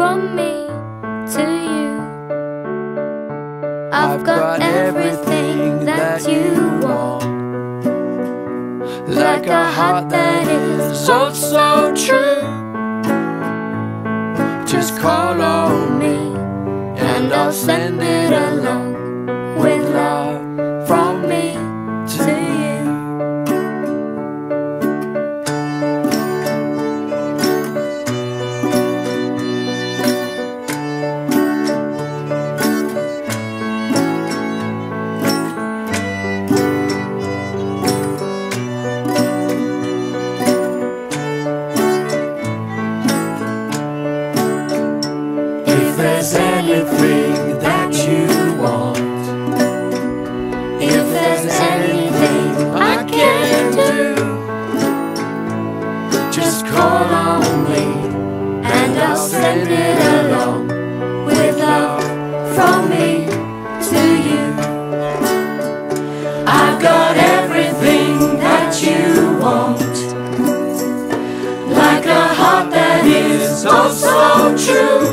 from me to you. I've got everything that you want, like a heart that is oh so true. Just call on me, and I'll send it along. There's anything that you want, if there's anything I can do, just call on me and I'll send it along with love from me to you. I've got everything that you want, like a heart that is oh so true.